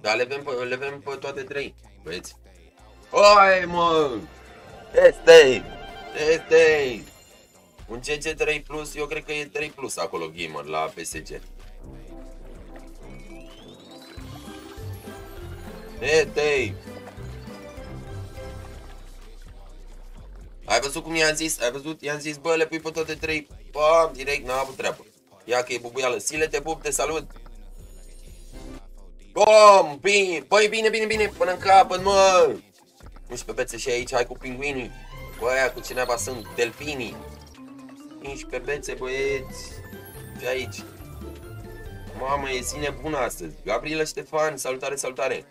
Dar le avem pe, le avem pe toate trei, băieți. Oi, mă! Este! Este! Un CC3 Plus, eu cred că e 3 Plus acolo, gamer, la PSG. Este! Ai văzut cum i-am zis? Ai văzut? I-am zis, bă, le pui pe toate trei. Bam, direct, n-a avut treabă. Ia că e bubuială. Sile, te pup, te salut. Bom, bine, băi, bine, bine, bine, până în capăt, mă. 11 bețe și aici, hai cu pinguinii. Bă, aia cu cineva sunt delfinii. 15 bețe, băieți. Și aici. Mamă, e zine bună astăzi. Gabriela Ștefan, salutare, salutare.